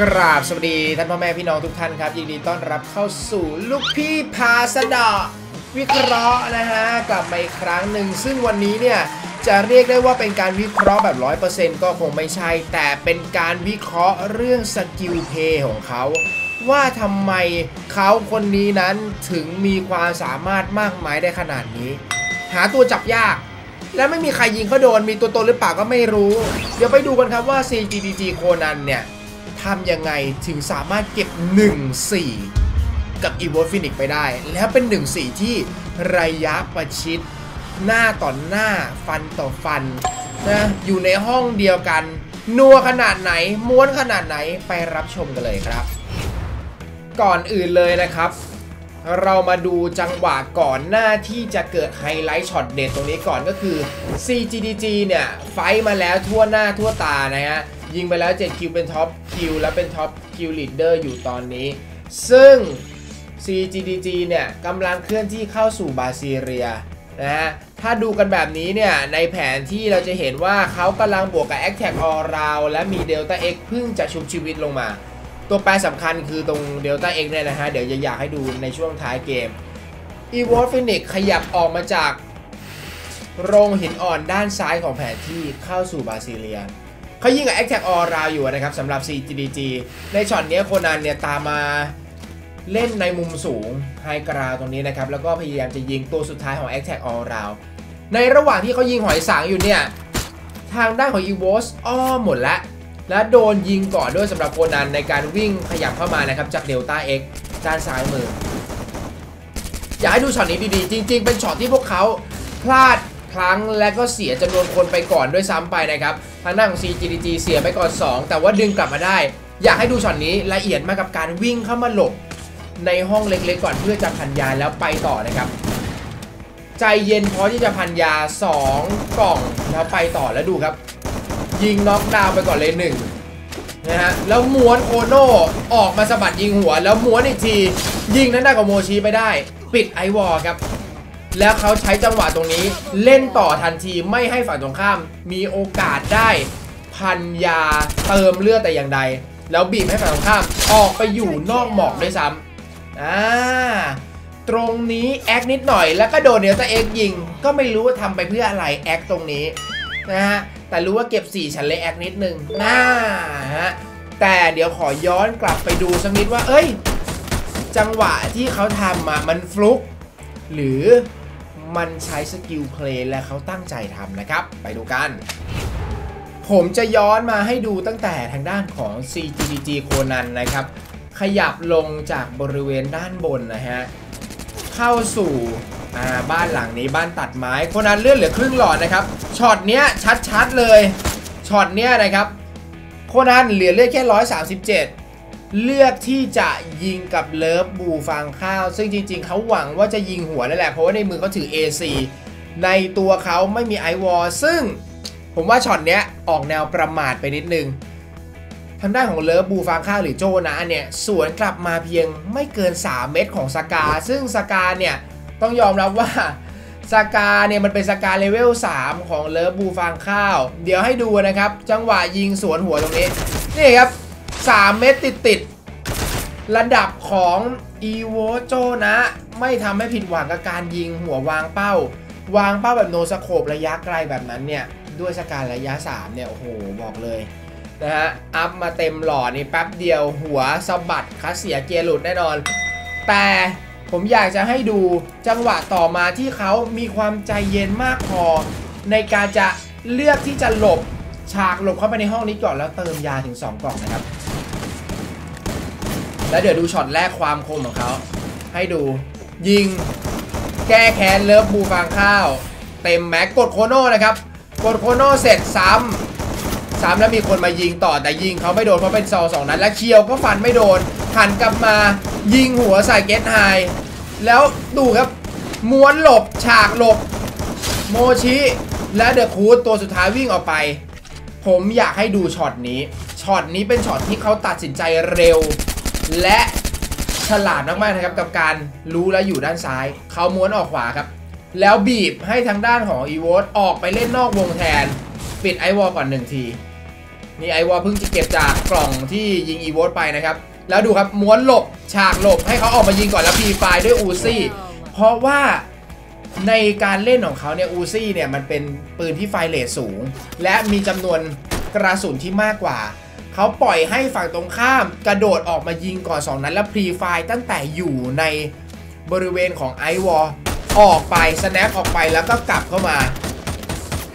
กราบสวัสดีท่านพ่อแม่พี่น้องทุกท่านครับยินดีต้อนรับเข้าสู่ลูกพี่พาสะเดาะวิเคราะห์นะฮะกลับมาอีกครั้งหนึ่งซึ่งวันนี้เนี่ยจะเรียกได้ว่าเป็นการวิเคราะห์แบบ 100%ก็คงไม่ใช่ แต่เป็นการวิเคราะห์เรื่อง skill play ของเขา ว่าทำไมเขาคนนี้นั้นถึงมีความสามารถมากมายได้ขนาดนี้ หาตัวจับยากและไม่มีใครยิงเขาโดน มีตัวตนหรือเปล่าก็ไม่รู้ เดี๋ยวไปดูกันครับว่า CGDG โคนันเนี่ย ทำยังไงถึงสามารถเก็บ 1-4 กับ e v o l p h o e n i x ไปได้ แล้วเป็น 1-4 ที่ระยะประชิด หน้าต่อหน้าฟันต่อฟันนะอยู่ในห้องเดียวกัน นัวขนาดไหน ม้วนขนาดไหนไปรับชมกันเลยครับ ก่อนอื่นเลยนะครับ เรามาดูจังหวะก่อนหน้าที่จะเกิดไฮไลท์ช็อตเด็ดตรงนี้ก่อนก็คือ CGDG เนี่ย ไฟมาแล้วทั่วหน้าทั่วตานะฮะ ยิงไปแล้ว 7 kill เป็น top kill และเป็น top kill leader อยู่ตอนนี้ ซึ่ง CGDG เนี่ยกำลังเคลื่อนที่เข้าสู่ Brasilia นะฮะ ถ้าดูกันแบบนี้เนี่ยในแผนที่เราจะเห็นว่าเขากำลังบวกกับ a c t a c All Round และมี Delta X เพิ่งจะชุบชีวิตลงมา ตัวแปรสำคัญคือตรง Delta X เนี่ยนะฮะ เดี๋ยวจะอยากให้ดูในช่วงท้ายเกม e v o l Phoenix ขยับออกมาจาก โรงหินอ่อนด้านซ้ายของแผนที่เข้าสู่บาซิเลีย เขายิงกับ a c t a c All Round อยู่นะครับสำหรับ CGDG ในช็อตนี้โคนันเนี่ยตามมาเล่นในมุมสูงไฮกราวตรงนี้นะครับ แล้วก็พยายามจะยิงตัวสุดท้ายของ a c t a c All Round ในระหว่างที่เขายิงหอยสางอยู่เนี่ย ทางด้านของ e v o s อ้อหมดแล้ว และโดนยิงก่อนด้วยสำหรับโคนันในการวิ่งขยับเข้ามานะครับจากเดลต้า X ด้านซ้ายมือ อยากให้ดูช็อตนี้ดีๆ จริง ๆ เป็นช็อตที่พวกเขาพลาด พลั้งและก็เสียจำนวนคนไปก่อนด้วยซ้ำไปนะครับทางด้านของ CGGG เสียไปก่อน 2 แต่ว่าดึงกลับมาได้ อยากให้ดูช็อตนี้ละเอียดมากกับการวิ่งเข้ามาหลบในห้องเล็กๆ ก่อนเพื่อจะพันยาแล้วไปต่อนะครับ ใจเย็นพอที่จะพันยา 2 กล่องแล้วไปต่อแล้วดูครับ ยิงน็อกดาวน์ไปก่อนเลยหนึ่งนะฮะแล้วม้วนโคโน่ออกมาสะบัดยิงหัว แล้วม้วนอีกทียิงนั้นได้กับโมชีไปได้ ปิดไอวอลครับ แล้วเขาใช้จังหวะตรงนี้ เล่นต่อทันทีไม่ให้ฝั่งตรงข้าม มีโอกาสได้ พันยาเติมเลือดแต่อย่างใด แล้วบีบให้ฝั่งตรงข้าม ออกไปอยู่นอกหมอกด้วยซ้ำอ่าตรงนี้แอคนิดหน่อยแล้วก็โดนเดลต้าเอ็กยิง ก็ไม่รู้ว่าทำไปเพื่ออะไรแอคตรงนี้นะฮะแต่รู้ว่าเก็บ 4 ฉันเลย act นิดนึงน่าฮะแต่เดี๋ยวขอย้อนกลับไปดูสักนิดว่า เอ้ย จังหวะที่เขาทำมามันฟลุก หรือ มันใช้ skill play และเขาตั้งใจทำนะครับ ไปดูกัน ผมจะย้อนมาให้ดูตั้งแต่ทางด้านของ CGGG โคนันนะครับ ขยับลงจากบริเวณด้านบนนะฮะ เข้าสู่บ้านหลังนี้บ้านตัดไม้โคนันเลือดเหลือครึ่งหลอดนะครับช็อตเนี้ยชัดๆเลยช็อตเนี้ยนะครับ โคนันเหลือเลือดแค่ 137 เลือกที่จะยิงกับเลิฟบูฟางข้าว ซึ่งจริง ๆ เขาหวังว่าจะยิงหัวนั่นแหละ เพราะว่าในมือเขาถือ AC ในตัวเขาไม่มี ice wall ซึ่งผมว่าช็อตเนี้ยออกแนวประมาทไปนิดนึงทางด้านของเลิฟบูฟางข้าวหรือโจนะเนี่ยสวนกลับมาเพียงไม่เกิน 3 เม็ดของ SCAR ซึ่ง SCAR เนี่ยต้องยอมรับว่า SCAR เนี่ยมันเป็น SCAR level 3 ของเลิฟบูฟางข้าว เดี๋ยวให้ดูนะครับ จังหวะยิงสวนหัวตรงนี้ นี่ครับ 3 เม็ดติดติดระดับของอีโวโจนะ ไม่ทำให้ผิดหวังกับการยิงหัววางเป้า วางเป้าแบบ no scope ระยะไกลแบบนั้นเนี่ย ด้วย SCAR ระยะ 3 เนี่ย โอ้โห บอกเลยนะฮะ อัพมาเต็มหล่อนี่แป๊บเดียวหัวสะบัดคัสเสียเกียร์หลุดแน่นอน แต่ผมอยากจะให้ดูจังหวะต่อมาที่เขามีความใจเย็นมากพอ ในการจะเลือกที่จะหลบฉากหลบเข้าไปในห้องนี้ก่อนแล้วเติมยาถึง 2 กล่องนะครับ แล้วเดี๋ยวดูช็อตแรกความคมของเขา ให้ดู ยิง แก้แค้นเลิฟบูฟางข้าว เต็มแม็กกดโคโน่นะครับ กดโคโน่เสร็จซ้ำซ้ำแล้วมีคนมายิงต่อแต่ยิงเขาไม่โดนเพราะเป็นซอสองนัดและเคียวก็ฟันไม่โดนหันกลับมายิงหัวใส่เกตไฮแล้วดูครับม้วนหลบฉากหลบโมชิและเดอะคูดตัวสุดท้ายวิ่งออกไป ผมอยากให้ดูช็อตนี้ ช็อตนี้เป็นช็อตที่เขาตัดสินใจเร็ว และฉลาดมากๆนะครับกับการรู้แล้วอยู่ด้านซ้าย เขาม้วนออกขวาครับ แล้วบีบให้ทางด้านของอีโวตออกไปเล่นนอกวงแทน ปิด ice wall ก่อนหนึ่งทีนี่ ice wall เพิ่งจะเก็บจากกล่องที่ยิงอีโวตไปนะครับ แล้วดูครับม้วนหลบฉากหลบให้เขาออกมายิงก่อนแล้ว pre-fire ด้วย UZI เพราะว่าในการเล่นของเขาเนี่ย UZI เนี่ยมันเป็นปืนที่ fire rate สูง และมีจำนวนกระสุนที่มากกว่า เขาปล่อยให้ฝั่งตรงข้ามกระโดดออกมายิงก่อนสองนัดแล้ว pre-fireตั้งแต่อยู่ในบริเวณของ ice wall ออกไป snap ออกไปแล้วก็กลับเข้ามา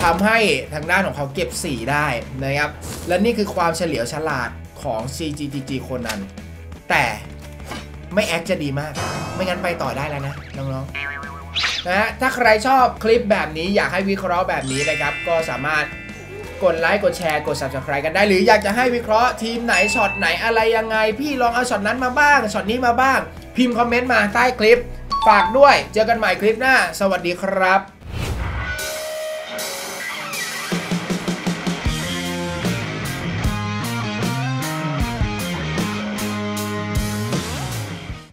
ทำให้ทางด้านของเขาเก็บ 4 ได้นะครับ และนี่คือความเฉลียวฉลาดของ CGGG คนนั้น แต่ไม่ act จะดีมาก ไม่งั้นไปต่อได้แล้วนะ น้องๆนะฮะถ้าใครชอบคลิปแบบนี้อยากให้วิเคราะห์แบบนี้นะครับ ก็สามารถ กดไลค์กดแชร์กด subscribe กันได้ หรืออยากจะให้วิเคราะห์ทีมไหนช็อตไหนอะไรยังไง พี่ลองเอาช็อตนั้นมาบ้างช็อตนี้มาบ้าง พิมพ์คอมเมนต์มาใต้คลิป ฝากด้วยเจอกันใหม่คลิปหน้า สวัสดีครับ